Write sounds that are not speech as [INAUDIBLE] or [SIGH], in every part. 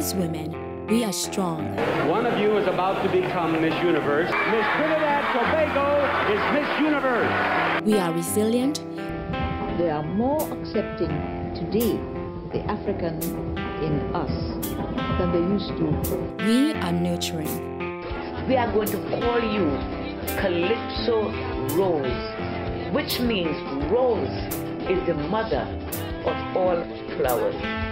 As women, we are strong. One of you is about to become Miss Universe. Miss Trinidad Tobago is Miss Universe. We are resilient. They are more accepting today, the African in us, than they used to. We are nurturing. We are going to call you Calypso Rose, which means rose is the mother of all flowers.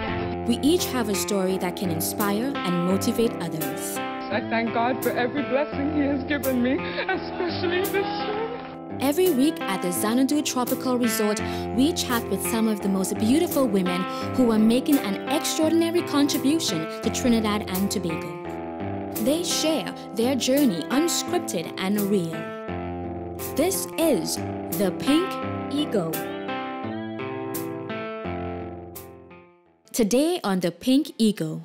We each have a story that can inspire and motivate others. I thank God for every blessing He has given me, especially this year. Every week at the Xanadu Tropical Resort, we chat with some of the most beautiful women who are making an extraordinary contribution to Trinidad and Tobago. They share their journey unscripted and real. This is The Pink Ego. Today on The Pink Ego.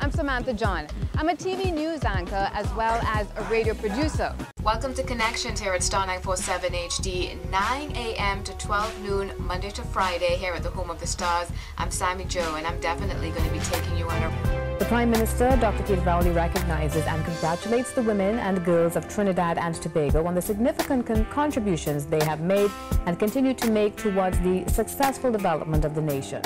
I'm Samantha John. I'm a TV news anchor as well as a radio producer. Welcome to Connections here at Star 947 HD, 9 a.m. to 12 noon, Monday to Friday, here at the home of the stars. I'm Sammy Jo, and I'm definitely going to be taking you on a. The Prime Minister, Dr. Keith Rowley, recognizes and congratulates the women and girls of Trinidad and Tobago on the significant con contributions they have made and continue to make towards the successful development of the nation.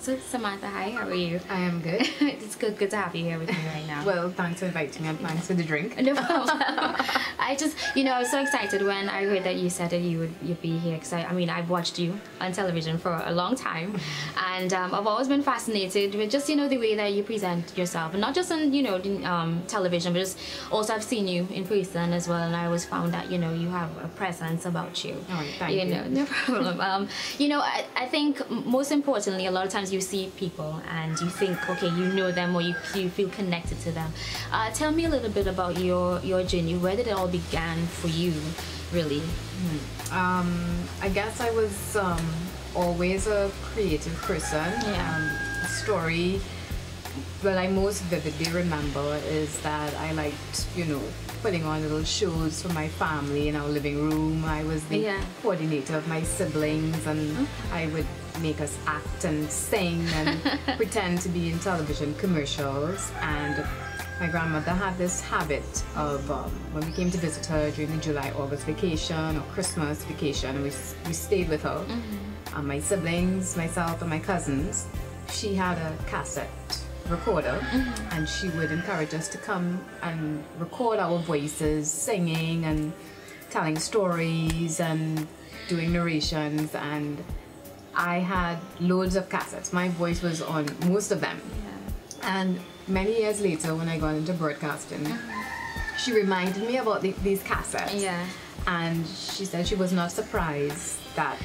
So Samantha, hi, how are you? I am good. [LAUGHS] it's good, good to have you here with me right now. well, thanks for inviting me and thanks for the drink. No problem. [LAUGHS] I just, you know, I was so excited when I heard that you said that you would you'd be here because I, I mean, I've watched you on television for a long time, [LAUGHS] and um, I've always been fascinated with just you know the way that you present yourself, and not just on you know um, television, but just also I've seen you in person as well, and I always found that you know you have a presence about you. Oh, thank you. You know, no [LAUGHS] problem. um, you know, I, I think most importantly, a lot of times you see people and you think, okay, you know them or you, you feel connected to them. Uh, tell me a little bit about your, your journey. Where did it all began for you, really? Hmm. Um, I guess I was um, always a creative person. Yeah. Um, story that I most vividly remember is that I liked, you know, putting on little shows for my family in our living room. I was the Yeah. coordinator of my siblings and I would make us act and sing and [LAUGHS] pretend to be in television commercials and my grandmother had this habit of um, when we came to visit her during the July August vacation or Christmas vacation we, we stayed with her. Um, my siblings myself and my cousins she had a cassette recorder and she would encourage us to come and record our voices singing and telling stories and doing narrations. And I had loads of cassettes. My voice was on most of them. And many years later, when I got into broadcasting, she reminded me about the, these cassettes. Yeah. And she said she was not surprised that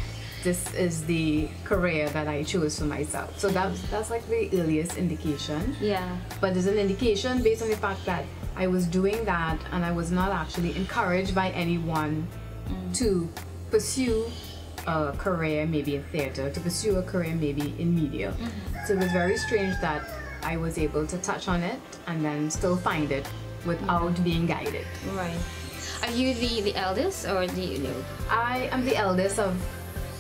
this is the career that I chose for myself. So that's that's like the earliest indication. Yeah. But it's an indication based on the fact that I was doing that and I was not actually encouraged by anyone mm. to pursue a career maybe in theater, to pursue a career maybe in media. Mm-hmm. So it was very strange that I was able to touch on it and then still find it without mm-hmm. being guided. Right. Are you the, the eldest or the you know, I am the eldest of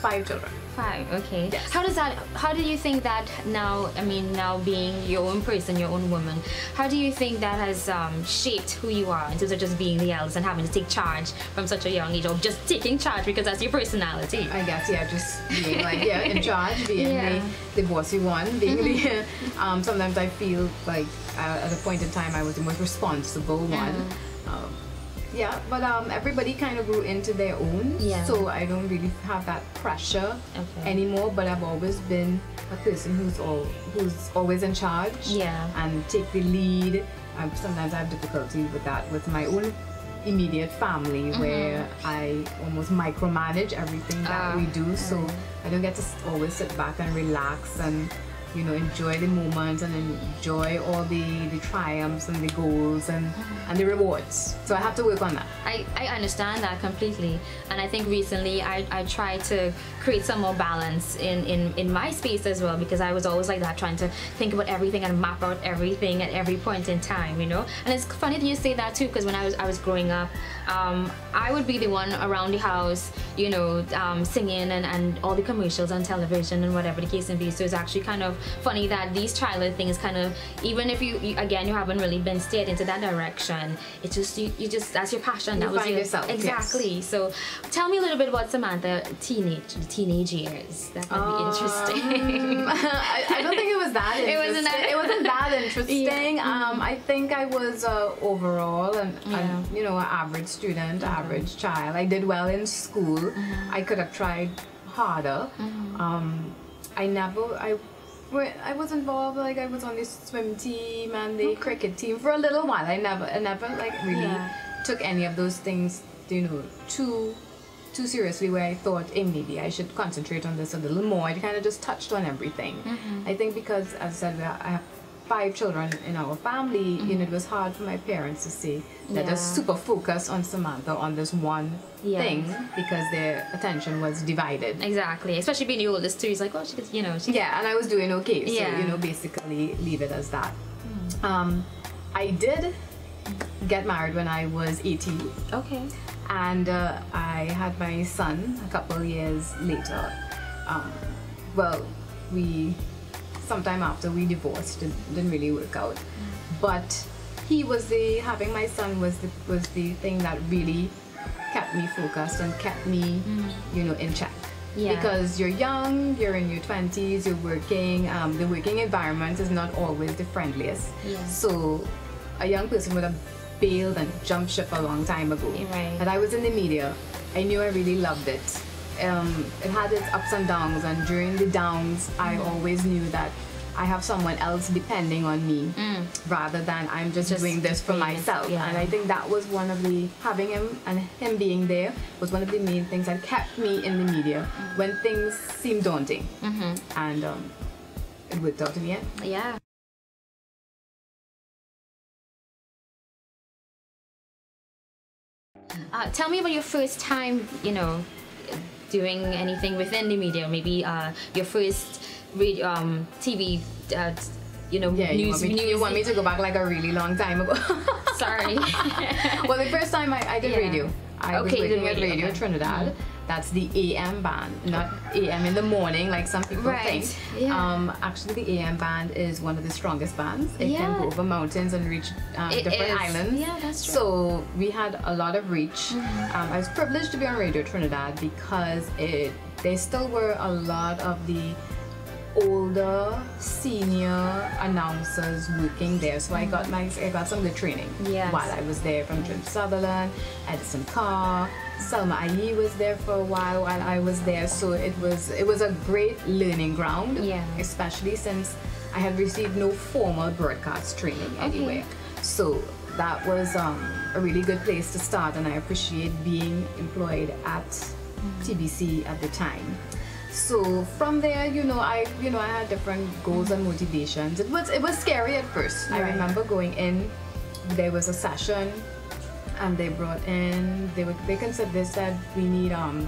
five children. Five? Okay. How does that? How do you think that now? I mean, now being your own person, your own woman, how do you think that has um, shaped who you are in terms of just being the eldest and having to take charge from such a young age, or just taking charge because that's your personality? I guess yeah, just being like [LAUGHS] yeah in charge, being Yeah. the, the bossy one, being the. [LAUGHS] Um, sometimes I feel like uh, at a point in time I was the most responsible one. Um, yeah, but um, everybody kind of grew into their own, Yeah. so I don't really have that pressure Okay. anymore. But I've always been a person who's all who's always in charge Yeah. and take the lead. Um, sometimes I have difficulty with that with my own immediate family Mm-hmm. where I almost micromanage everything that Ah, we do. So I don't get to always sit back and relax and you know, enjoy the moments and enjoy all the, the triumphs and the goals and, and the rewards. So I have to work on that. I, I understand that completely. And I think recently I, I tried to create some more balance in, in, in my space as well because I was always like that trying to think about everything and map out everything at every point in time, you know? And it's funny that you say that too because when I was I was growing up, um, I would be the one around the house, you know, um, singing and, and all the commercials on television and whatever the case may be. So it's actually kind of funny that these childhood things kind of, even if you, you again, you haven't really been steered into that direction, it's just, you, you just, that's your passion. You that was your, yourself, yes. Exactly. So tell me a little bit about Samantha teenage, teenage years. That would be interesting. Um, [LAUGHS] I, I don't think it was that [LAUGHS] It interesting. wasn't that- It wasn't that [LAUGHS] interesting. Yeah. Um, I think I was uh, overall an, an, Yeah. you know an average student, average child. I did well in school. Mm-hmm. I could have tried harder. Um, I never I. I was involved like I was on the swim team and the cricket team for a little while. I never, I never like really Yeah. took any of those things, you know, too too seriously where I thought, hey, maybe I should concentrate on this a little more. I kind of just touched on everything. Mm-hmm. I think because, as I said, I have five children in our family, you know, it was hard for my parents to see that. Yeah. they're super focused on Samantha on this one Yeah. thing because their attention was divided. exactly. Especially being the oldest too. It's like, oh, she could, you know, she Yeah, and I was doing okay. So, Yeah. Hmm. you know, basically leave it as that. Um, I did get married when I was 18 Okay. and uh, I had my son a couple years later. Um, well, we sometime after we divorced, it didn't really work out. But he was the having my son was the was the thing that really kept me focused and kept me, you know, in check. Yeah. Because you're young, you're in your 20s, you're working. Um, the working environment is not always the friendliest. Yeah. So a young person would have bailed and jumped ship a long time ago. Right. And I was in the media. I knew I really loved it. Um, it had its ups and downs, and during the downs, I Mm. always knew that I have someone else depending on me rather than I'm just, Mm. Just doing this for myself. yeah. And I think that was one of the having him and him being there was one of the main things that kept me in the media Mm. when things seemed daunting. Mm-hmm. And um, it worked out in the end. Yeah. Uh, tell me about your first time, you know, doing anything within the media. Maybe uh, your first read, um, TV, uh, you know, Yeah, you news. want, me, you want me to go back like a really long time ago. [LAUGHS] Sorry. [LAUGHS] well, the first time I, I did Yeah. radio, I was Okay, you did working at radio, Radio okay. Trinidad. That's the AM band, not AM in the morning like some people Right, think. yeah. Um, actually, the AM band is one of the strongest bands. It Yeah. can go over mountains and reach um, different is. islands. Yeah, that's true. So we had a lot of reach. Mm-hmm. Um, I was privileged to be on Radio Trinidad because it there still were a lot of the older senior announcers working there so I got my I got some good training Mm-hmm. Yes. while I was there from Jim Sutherland Edison Carr Selma Ayi was there for a while while I was there so it was it was a great learning ground Yeah. especially since I had received no formal broadcast training anywhere so that was um, a really good place to start and I appreciate being employed at TBC at the time so from there you know i you know i had different goals and motivations. It was it was scary at first. I remember going in there was a session and they brought in they were they considered they said we need um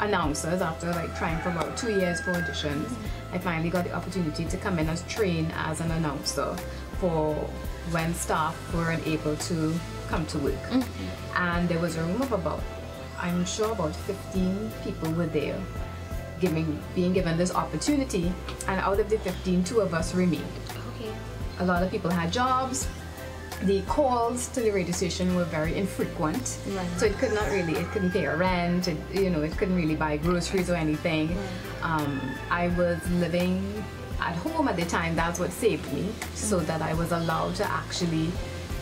announcers after like trying for about two years for auditions. I finally got the opportunity to come in as train as an announcer for when staff weren't able to come to work. And there was a room of about i'm sure about 15 people were there giving being given this opportunity and out of the 15 two of us remained. Okay. a lot of people had jobs. The calls to the radio station were very infrequent. Right. so it could not really it couldn't pay a rent it, you know it couldn't really buy groceries or anything. Um, i was living at home at the time. That's what saved me so that i was allowed to actually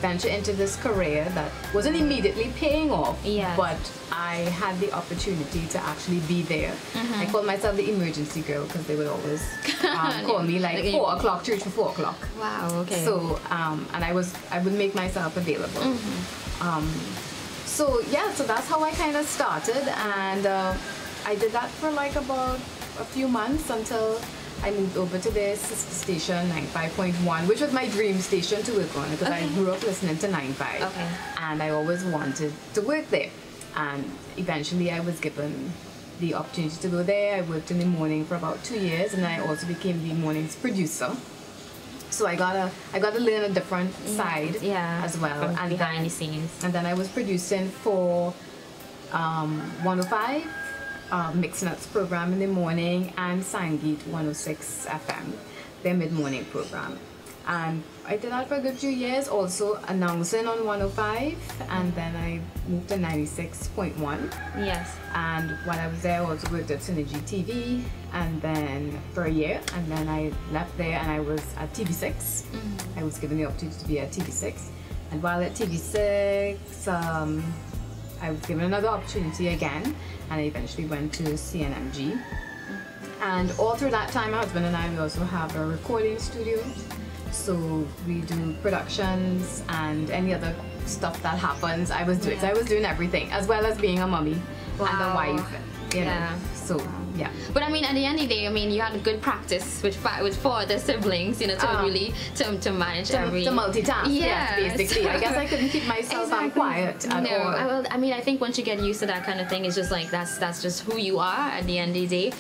venture into this career that wasn't immediately paying off Yes. but i had the opportunity to actually be there i called myself the emergency girl because they would always um, [LAUGHS] call me like four o'clock to reach for four o'clock Wow. Okay. so, um, and I was, I would make myself available. Mm-hmm. Um, so yeah, so that's how I kind of started, and uh, I did that for like about a few months until I moved over to this station 95.1, which was my dream station to work on because I grew up listening to 95. Okay. And I always wanted to work there. And eventually I was given the opportunity to go there. I worked in the morning for about two years and I also became the morning's producer. So I got to I got to learn a different side yeah, as well. and behind then, the scenes. And then I was producing for um, 105 uh, Mixed Nuts program in the morning and Sangeet 106 FM, their mid morning program. And I did that for a good few years, also announcing on 105, and then I moved to 96.1. Yes. And while I was there, I also worked at Synergy TV, and then for a year, and then I left there and I was at TV6. I was given the opportunity to be at TV6. And while at TV6, um, I was given another opportunity again, and I eventually went to CNMG. And all through that time, my husband and I, we also have a recording studio. So we do productions and any other stuff that happens. I was doing. So I was doing everything, as well as being a mommy and a wife. You know. Yeah. So yeah. But I mean, at the end of the day, I mean, you had a good practice with five, with four other siblings, you know, to Ah. really to, to manage To, every to multitask, yes, Yes. basically. I guess I couldn't keep myself um, quiet at no, all. I, will, I mean, I think once you get used to that kind of thing, it's just like that's that's just who you are at the end of the day.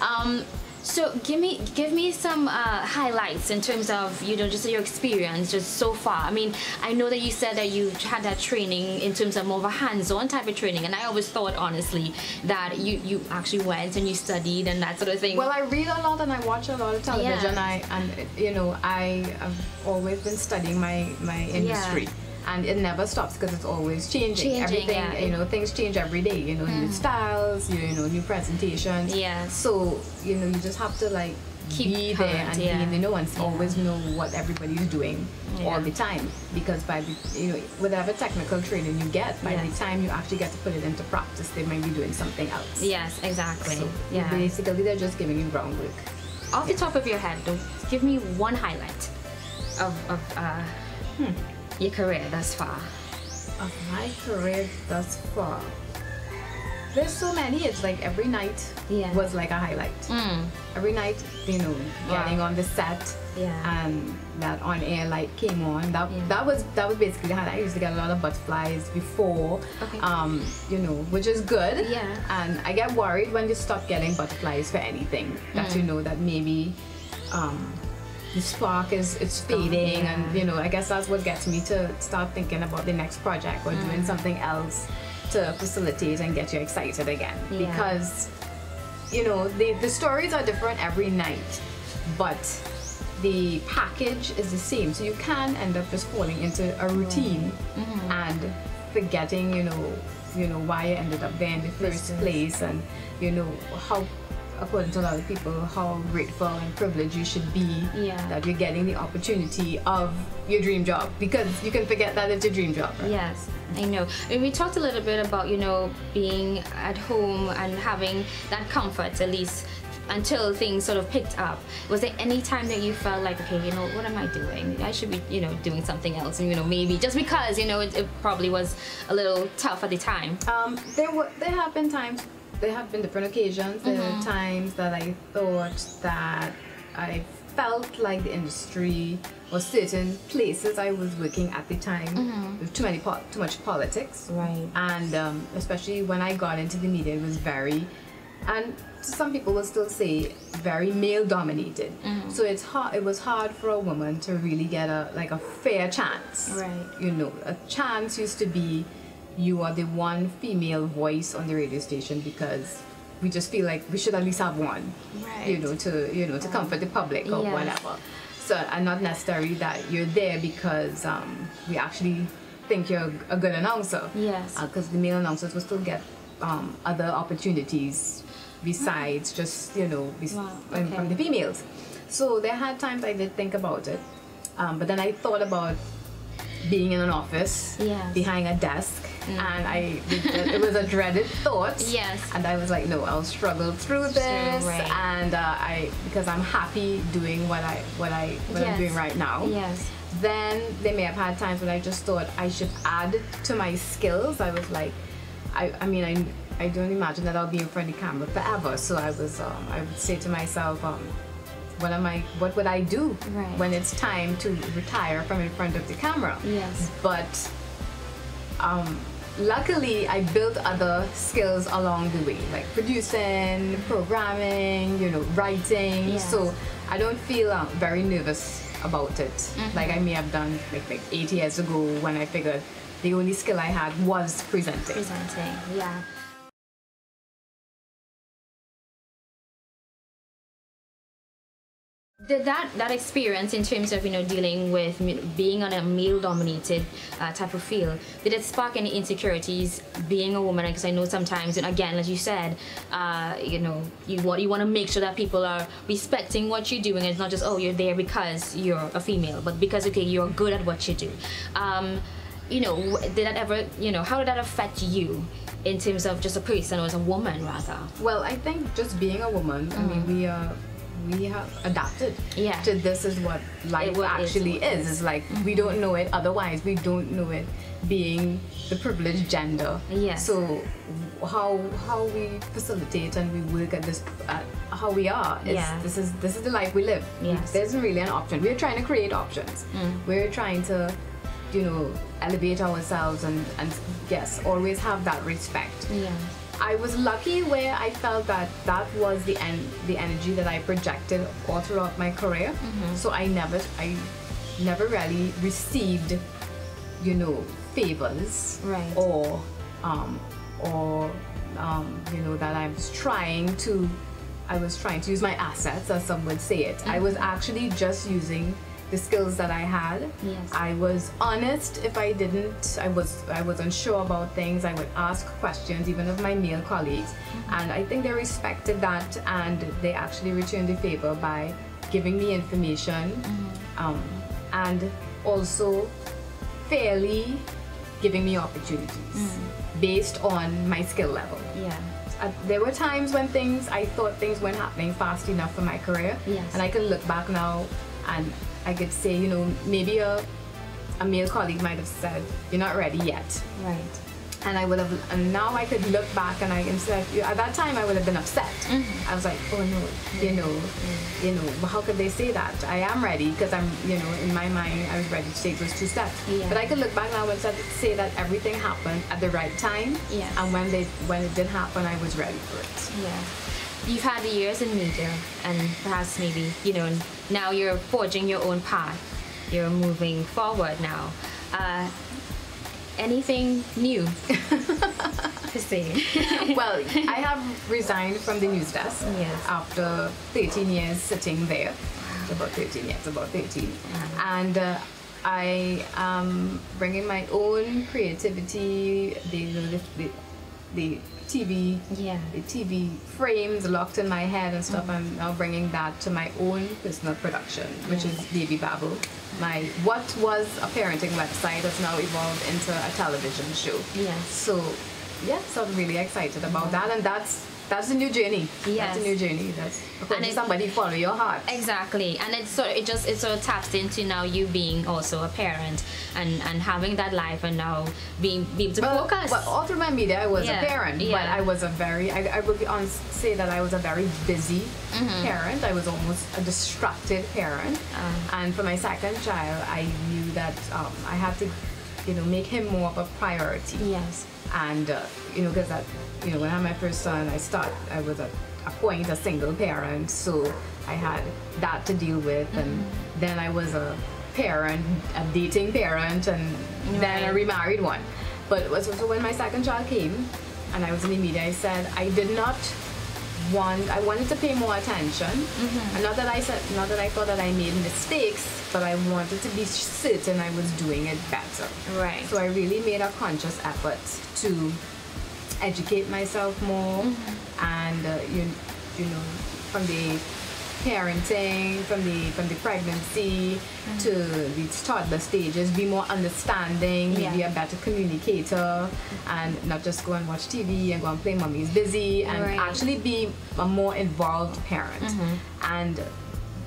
Um, so give me give me some uh, highlights in terms of you know just your experience just so far. I mean, I know that you said that you had that training in terms of more of a hands-on type of training, and I always thought honestly that you you actually went and you studied and that sort of thing. Well, I read a lot and I watch a lot of television. Yeah. I and you know I have always been studying my my industry. And it never stops because it's always changing. Changing, Everything, yeah. you know, things change every day. You know, new styles, you, know, new presentations. Yeah. So you know, you just have to like Keep be there and yeah. be in the know and always know what everybody's doing Yeah. all the time. Because by the you know, whatever technical training you get, by Yes. the time you actually get to put it into practice, they might be doing something else. yes, exactly. So yeah. basically, they're just giving you groundwork. Off the top of your head, though, give me one highlight of, of uh, Hmm. Your career thus far. Of my career thus far, there's so many. It's like every night Yeah. was like a highlight. Mm. Every night, you know, Wow. getting on the set Yeah. and that on air light came on. That Yeah. that was that was basically how. I used to get a lot of butterflies before, Okay. um, you know, which is good. Yeah. And I get worried when you stop getting butterflies for anything that Mm. you know that maybe. Um, spark is it's fading yeah. and you know i guess that's what gets me to start thinking about the next project or doing Mm. something else to facilitate and get you excited again Yeah. because you know the, the stories are different every night but the package is the same so you can end up just falling into a routine Mm-hmm. and forgetting you know you know why you ended up there in the first place and you know how according to a lot of people how grateful and privileged you should be Yeah. that you're getting the opportunity of your dream job because you can forget that it's your dream job right? Yes, I know. And we talked a little bit about, you know, being at home and having that comfort at least until things sort of picked up. Was there any time that you felt like, okay, you know, what am I doing? I should be, you know, doing something else. And, you know, maybe just because, you know, it, it probably was a little tough at the time. Um, there were there have been times there have been different occasions. There Mm-hmm. are times that I thought that I felt like the industry or certain places I was working at the time with too many po- too much politics. Right. And um, especially when I got into the media, it was very and some people will still say very male dominated. Mm-hmm. So it's hard. It was hard for a woman to really get a like a fair chance. Right. You know, a chance used to be you are the one female voice on the radio station because we just feel like we should at least have one. Right. You know, to you know to comfort the public or Yes. whatever. So and not necessarily that you're there because um, we actually think you're a good announcer. Yes. Because the male announcers will still get um, other opportunities besides just you know bes- Wow, um, from the females. So there had times I did think about it, um, but then I thought about being in an office Yes. behind a desk, and I it, was a dreaded thought. Yes. And I was like, no, I'll struggle through this, right. and uh, I because I'm happy doing what I what I what Yes. I'm doing right now. Yes. Then they may have had times when I just thought I should add to my skills. I was like, I, I mean, I, I don't imagine that I'll be in front of the camera forever. So I was, um, I would say to myself, um, what am I? What would I do Right. when it's time to retire from in front of the camera? Yes. But um, luckily, I built other skills along the way, like producing, programming, you know, writing. Yes. So I don't feel um, very nervous about it, Mm-hmm. like I may have done like, like eight years ago when I figured the only skill I had was presenting. Presenting, yeah. That that experience in terms of you know dealing with being on a male-dominated uh, type of field did it spark any insecurities being a woman? Because I know sometimes, and again, as you said, uh, you know, you want you want to make sure that people are respecting what you're doing. It's not just oh you're there because you're a female, but because okay you're good at what you do. Um, you know, did that ever you know how did that affect you in terms of just a person or as a woman rather? Well, I think just being a woman, I mean, we uh, we have adapted Yeah. to this is what life what actually is. is. It's like we don't know it otherwise. We don't know it being the privileged gender. Yes. So how how we facilitate and we work at this at how we are Yeah. this is this is the life we live. Yes. There isn't really an option. We're trying to create options. We're trying to you know elevate ourselves and and yes always have that respect Yeah. I was lucky where I felt that that was the en- the energy that I projected all throughout my career. So I never I never really received, you know, favors Right. or um, or um, you know that I was trying to I was trying to use my assets as some would say it. I was actually just using the skills that I had. Yes. I was honest if I didn't I was I was unsure about things. I would ask questions even of my male colleagues. And I think they respected that and they actually returned the favor by giving me information um, and also fairly giving me opportunities based on my skill level. Yeah. Uh, there were times when things I thought things weren't happening fast enough for my career, Yes. and I can look back now and I could say, you know, maybe a a male colleague might have said, "You're not ready yet," Right. and I would have, and now I could look back and I can say, at that time I would have been upset. Mm-hmm. I was like, oh no, you know, you know, how could they say that? I am ready because I'm, you know, in my mind I was ready to take those two steps. Yeah. But I could look back now and say- say that everything happened at the right time. Yes. And when they when it did happen, I was ready for it. Yeah. You've had years in media, and perhaps maybe, you know, now you're forging your own path. You're moving forward now. Uh, anything new [LAUGHS] to say? [LAUGHS] well, I have resigned from the news desk Yes. after 13 years sitting there. About 13 years, about 13. And uh, I am bringing my own creativity, the, the, the, the TV, Yeah. the TV frames locked in my head and stuff. I'm now bringing that to my own personal production, which is Baby Babble. My what was a parenting website has now evolved into a television show. Yeah. So, yeah, so I'm really excited about that, and that's that's a new journey. Yes. That's a new journey. That's And it- somebody follow your heart. Exactly, and it's sort it just it sort of taps into now you being also a parent and and having that life and now being be able to Well, focus. well, all through my media, I was Yeah, a parent, but. I was a very, I, I would be on say that I was a very busy Mm-hmm. parent. I was almost a distracted parent. Uh. and for my second child, I knew that um, I had to, you know, make him more of a priority. yes, and uh, you know because that you know when I had my first son I start I was at a point a single parent. So I had that to deal with. And Mm-hmm. then I was a parent a dating parent and then a remarried one. But it was so when my second child came and I was in the media I said I did not want I wanted to pay more attention Mm-hmm. and not that I said not that I thought that I made mistakes but I wanted to be certain I was doing it better right. so I really made a conscious effort to educate myself more and uh, you you know from the parenting from the from the pregnancy mm-hmm. to the toddler stages be more understanding maybe Yeah. a better communicator and not just go and watch TV and go and play mommy's busy and Right. actually be a more involved parent mm-hmm. and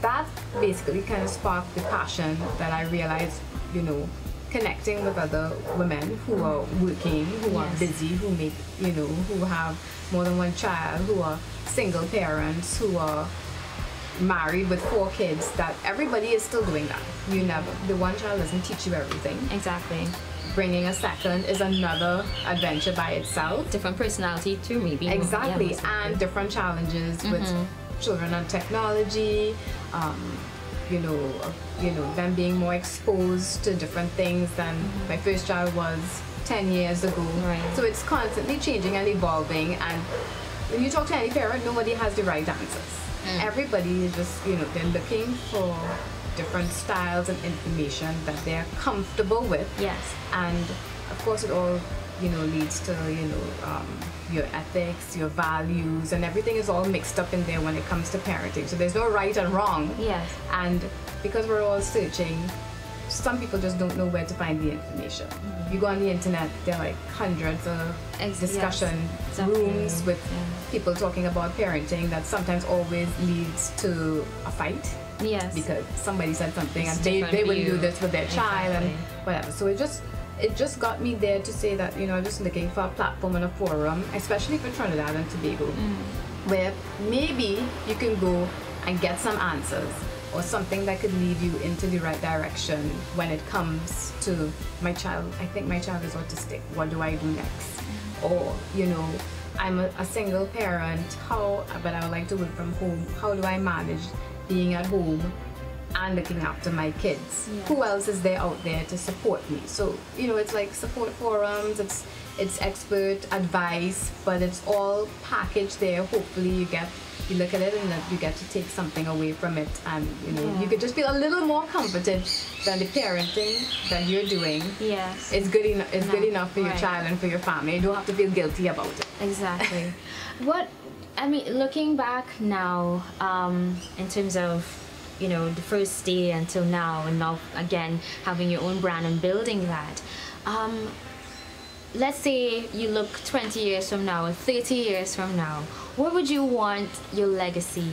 that basically kind of sparked the passion that I realized, you know, connecting with other women who are working, who are busy, who make, you know, who have more than one child, who are single parents, who are, married with four kids that everybody is still doing that. You never, the one child doesn't teach you everything. Exactly. Bringing a second is another adventure by itself. Different personality too, maybe. Exactly, Yeah, and different challenges with Mhm. children and technology. Um, you know, you know, them being more exposed to different things than my first child was 10 years ago. Right. So it's constantly changing and evolving. And when you talk to any parent, nobody has the right answers. Mm. Everybody is just, you know, they're looking for different styles and information that they're comfortable with. Yes. And of course, it all, you know, leads to, you know, um, your ethics, your values, and everything is all mixed up in there when it comes to parenting. So there's no right and wrong. Yes. And because we're all searching, some people just don't know where to find the information. You go on the internet, there are like hundreds of. Ex- discussion yes, exactly. rooms with people talking about parenting that sometimes always leads to a fight. Yes. Because somebody said something It's and they, they wouldn't do this with their child and whatever. So it just it just got me there to say that, you know, I'm just looking for a platform and a forum, especially for Trinidad and Tobago, mm. where maybe you can go and get some answers or something that could lead you into the right direction when it comes to my child. I think my child is autistic. What do I do next? Mm-hmm. Or, you know, I'm a, a single parent. How, but I would like to work from home. How do I manage being at home and looking after my kids? Yeah. Who else is there out there to support me? So, you know, it's like support forums, it's it's expert advice, but it's all packaged there. Hopefully you get you look at it and you get to take something away from it and you know Yeah. you could just feel a little more comforted than the parenting that you're doing. Yes. It's good enough it's good enough for your right. child and for your family. You don't have to feel guilty about it. Exactly. [LAUGHS] what I mean, looking back now, um, in terms of you know the first day until now, and now again having your own brand and building that. Um, let's say you look 20 years from now or 30 years from now, what would you want your legacy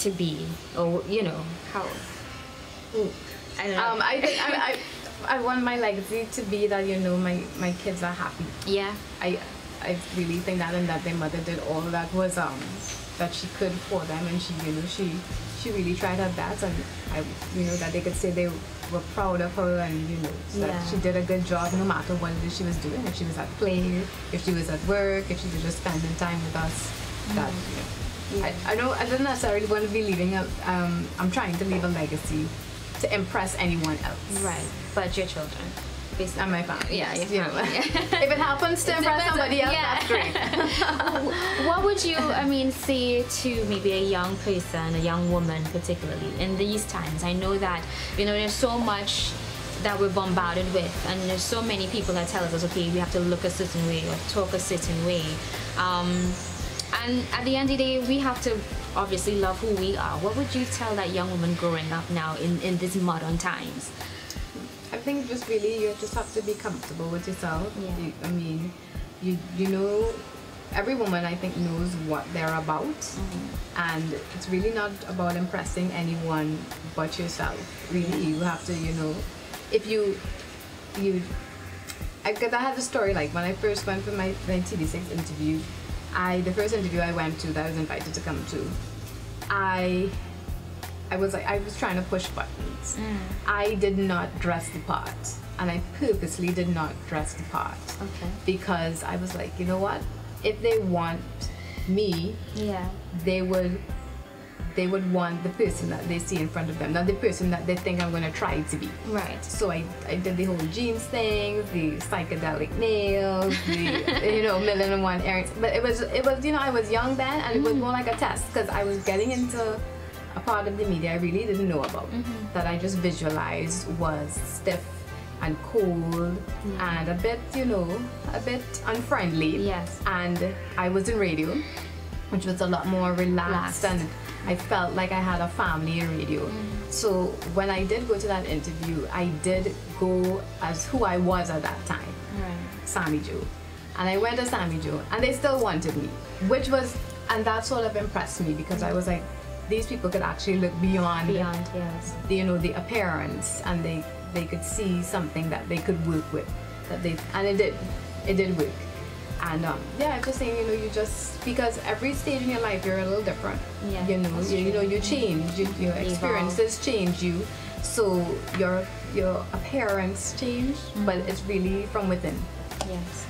to be? Or, you know, how? I don't know. Um, I think I, I, I want my legacy to be that you know my, my kids are happy. Yeah. I I really think that and that their mother did all that was um that she could for them and she you know she she really tried her best and I you know that they could say they were proud of her and you know that Yeah. she did a good job no matter what it is she was doing if she was at play if she was at work if she was just spending time with us that you know, I, I don't I don't necessarily want to be leaving a um I'm trying to leave a legacy to impress anyone else Right. But your children. Basically. and my family Yeah, yes, your you know. family. [LAUGHS] if it happens to impress somebody else yeah. that's great [LAUGHS] what would you, I mean, say to maybe a young person, a young woman particularly, in these times? I know that, you know, there's so much that we're bombarded with, and there's so many people that tell us, okay, we have to look a certain way or talk a certain way. Um, and at the end of the day, we have to obviously love who we are. What would you tell that young woman growing up now in, in these modern times? I think just really you just have to be comfortable with yourself. Yeah. You, I mean, you you know, every woman I think knows what they're about, Mm-hmm. and it's really not about impressing anyone but yourself. Really, you have to you know, if you you. Cause I had a story like when I first went for my, my TV6 interview, I the first interview I went to that I was invited to come to, I I was like I was trying to push buttons. Mm. I did not dress the part, and I purposely did not dress the part Okay. because I was like, you know what? If they want me, Yeah. they would they would want the person that they see in front of them, not the person that they think I'm gonna try to be. Right. So I, I did the whole jeans thing, the psychedelic nails, the [LAUGHS] you know million and one earrings. But it was it was you know I was young then, and it was mm. more like a test because I was getting into a part of the media I really didn't know about mm-hmm. that I just visualized was stiff and cold mm-hmm. and a bit you know a bit unfriendly. Yes. And I was in radio, which was a lot more relaxed Relaxed. and I felt like I had a family in radio. Mm-hmm. So when I did go to that interview, I did go as who I was at that time, Right. Sammy Jo. And I went to Sammy Jo, and they still wanted me, which was, and that sort of impressed me because I was like, these people could actually look beyond, Beyond, yes. the, you know, the appearance, and they they could see something that they could work with, that they, and it did, it did work. And um, yeah, I'm just saying, you know, you just because every stage in your life you're a little different. Yeah, You know, you, you know, you change. You, your experiences change you, so your your appearance change, but Mm-hmm. it's really from within. Yes.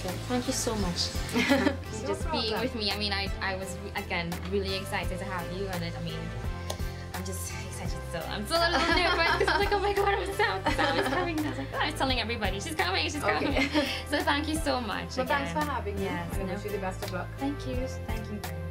Okay. Thank you so much. [LAUGHS] No just being with me. I mean, I, I was again really excited to have you, and it, I mean, I'm just excited still. I'm still a little nervous because I'm like, oh my god, I'm Sam. Sam is coming. I was like, oh, I was telling everybody she's coming, she's coming. Okay. so thank you so much. But thanks for having me. Yes, and I wish you the best of luck. Thank you. Thank you.